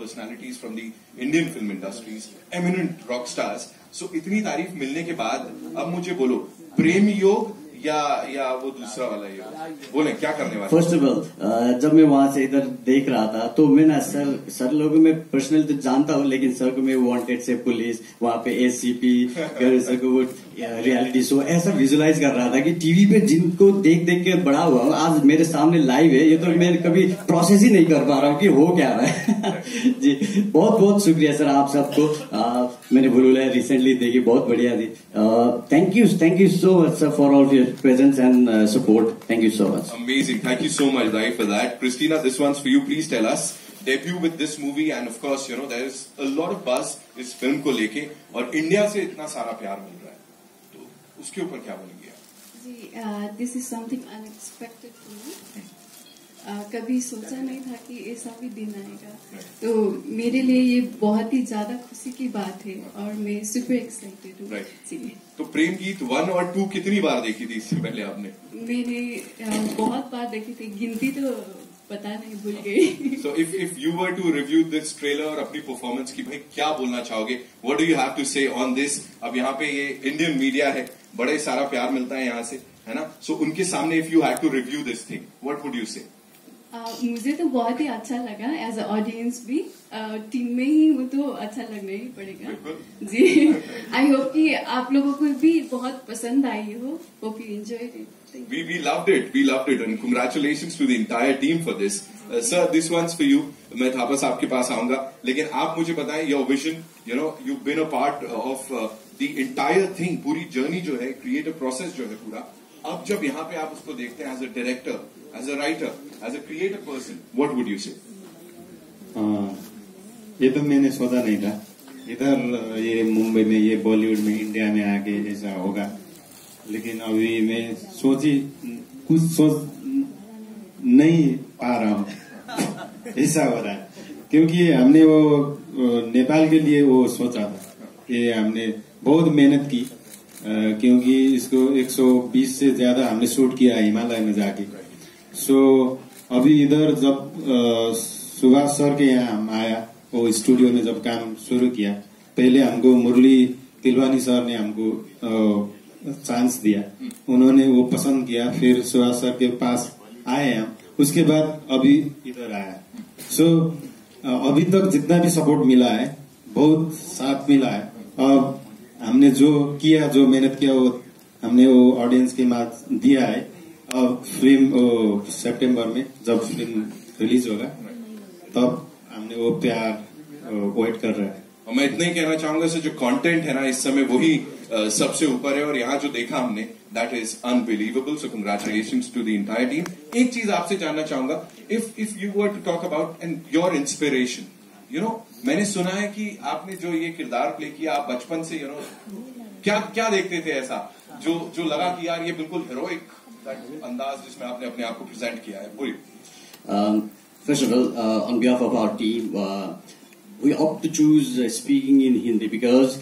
Personalities from the Indian film industries eminent rock stars so इतनी तारीफ़ मिलने के बाद अब मुझे बोलो, प्रेम योग फ़र्स्ट ऑफ़ ऑल जब मैं वहाँ से इधर देख रहा था तो मैं ना सर सर लोगों में पर्सनल तो जानता हूँ लेकिन सर को मैं वांटेड से पुलिस वहाँ पे एसीपी सर को वो रियलिटी शो ऐसा विजुलाइज कर रहा था कि टीवी पे जिनको देख देख के बड़ा हुआ आज मेरे सामने लाइव है ये तो मैं कभी प्रोसेस ही नहीं कर पा रहा हूँ कि हो क्या रहा है। जी बहुत बहुत शुक्रिया सर आप सबको। आ, मैंने भूलूला रिसेंटली देखी बहुत बढ़िया थी। Thank you thank you so much sir for all your presence and support thank you so much amazing thank you so much right for that Christina this one's for you please tell us debut with this movie and of course you know there is a lot of buzz इस film को लेके और India से इतना सारा प्यार मिल रहा है। तो उसके ऊपर क्या बोलेंगे जी this is something unexpected for me कभी सोचा नहीं था कि ऐसा भी दिन आएगा। तो मेरे लिए ये बहुत ही ज़्यादा खुशी की बात है और मैं सुपर एक्साइटेड हूँ। तो प्रेम गीत वन और टू कितनी बार देखी थी इससे पहले आपने? मैंने बहुत बार देखी थी। गिनती तो पता नहीं भूल गई। So if if you were to review this trailer और अपनी परफॉर्मेंस की भाई क्या बोलना चाहोगे? What do you have to say on this अब यहाँ पे ये इंडियन मीडिया है। बड़े सारा प्यार मिलता है यहाँ से है ना? सो so, उनके सामने if you have to review this thing what would you say Uh, मुझे तो बहुत ही अच्छा लगा एज अ ऑडियंस भी। टीम में ही हूँ तो अच्छा लगना ही पड़ेगा। जी। आई होप कि आप लोगों को भी बहुत पसंद आई हो। Hope you enjoy We we loved it. We loved it, and congratulations to the entire team for this. Uh, sir, this one's for you. मैं थापा साहब के पास आऊँगा। लेकिन आप मुझे बताएँ your vision you know you been a part of the entire thing पूरी journey जो है क्रिएटिव प्रोसेस जो है पूरा। अब जब यहाँ पे आप उसको देखते हैं as a director as a writer as a creative person, what would you say? ये तो मैंने सोचा नहीं था। इधर ये मुंबई में ये बॉलीवुड में इंडिया में आके ऐसा होगा। लेकिन अभी मैं सोची कुछ सोच नहीं पा रहा हूँ। ऐसा हो रहा है। क्योंकि हमने वो नेपाल के लिए वो सोचा था कि हमने बहुत मेहनत की। क्योंकि इसको 120 से ज़्यादा हमने शूट किया है हिमालय में जाके। सो so, अभी इधर जब सुभाष सर के यहाँ हम आया वो स्टूडियो में जब काम शुरू किया पहले हमको मुरली तिलवानी सर ने हमको चांस दिया। उन्होंने वो पसंद किया फिर सुभाष सर के पास आए हम। उसके बाद अभी इधर आया। सो so, अभी तक जितना भी सपोर्ट मिला है बहुत साथ मिला है। अब हमने जो किया, जो मेहनत किया, वो हमने वो ऑडियंस के माथ दिया है। अब फ़िल्म सितंबर में जब फ़िल्म रिलीज़ होगा, तब हमने वो प्यार वेट कर रहे हैं। और मैं इतना ही कहना चाहूँगा, सर, जो कंटेंट है ना, इस समय वही सबसे ऊपर है, और यहाँ जो देखा हमने that is unbelievable so congratulation to the entire team एक चीज़ आपसे जानना चाहूँगा if if you were to talk about and your inspiration you know मैंने सुना है कि आपने जो ये किरदार प्ले किया, आप बचपन से यू नो क्या क्या देखते थे ऐसा? जो जो लगा कि यार ये बिल्कुल हीरोइक अंदाज जिसमें आपने अपने आप को प्रेजेंट किया है। बोलिए। First of all on behalf of our team we opt to choose speaking in Hindi because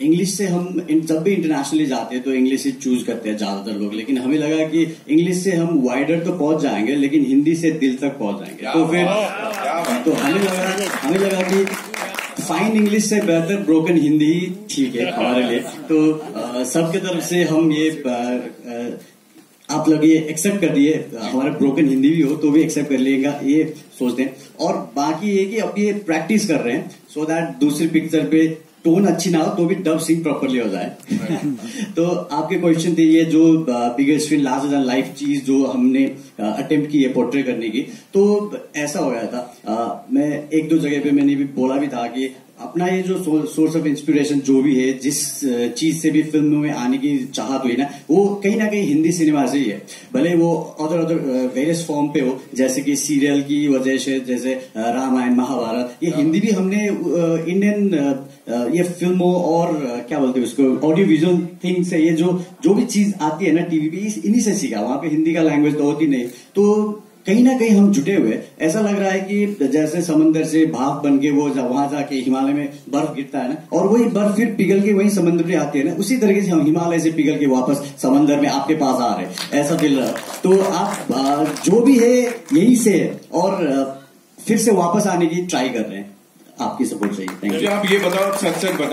English से हम जब भी इंटरनेशनली जाते हैं तो इंग्लिश ही चूज़ करते हैं ज़्यादातर लोग लेकिन हमें लगा कि इंग्लिश से हम वाइडर तो पहुँच जाएँगे लेकिन हिंदी से दिल तक पहुँच जाएँगे। तो फिर तो हमें लगा हमें लगा कि फाइन इंग्लिश से बेहतर ब्रोकन हिंदी ही ठीक है हमारे लिए। तो सबके तरफ़ से हम ये आ, आप लोग ये एक्सेप्ट कर दिए हमारा ब्रोकन हिंदी भी हो तो भी एक्सेप्ट कर लेगा ये सोचते हैं। और बाकी ये कि अब ये प्रैक्टिस कर रहे हैं सो so दैट दूसरी पिक्चर पे टोन अच्छी ना हो तो भी डब सिंग प्रॉपरली हो जाए। तो आपके क्वेश्चन थे ये जो bigger screen last and life चीज़ जो हमने अटेम्प्ट की है पोर्ट्रे करने की। तो ऐसा हो गया था। आ, मैं एक दो जगह पे मैंने भी बोला भी था कि अपना ये जो सोर्स ऑफ़ इंस्पिरेशन जो भी है जिस चीज़ से भी फ़िल्म में आने की चाहत हुई ना वो कहीं ना कहीं हिंदी सिनेमा से ही है। भले वो अदर अदर वेरियस फॉर्म पे हो जैसे कि सीरियल की वजह से जैसे रामायण महाभारत ये हिंदी भी हमने इंडियन ये फ़िल्मों और क्या बोलते हैं उसको ऑडियो विजुअल थिंग से ये जो जो भी चीज़ आती है ना टीवी पे इन्हीं से सीखा। वहाँ पे हिंदी का लैंग्वेज तो होती नहीं। तो कहीं ना कहीं हम जुटे हुए। ऐसा लग रहा है कि जैसे समंदर से भाप बन के वो जा, वहाँ जाके हिमालय में बर्फ़ गिरता है ना और वही बर्फ़ फिर पिघल के वही समंदर में आती है ना उसी तरीके से हम हिमालय से पिघल के वापस समंदर में आपके पास आ रहे हैं। ऐसा दिल रहा। तो आप जो भी है यही से और फिर से वापस आने की ट्राई कर रहे हैं। आपकी सपोर्ट चाहिए। थैंक यू आप ये बताओ सच सच बताओ।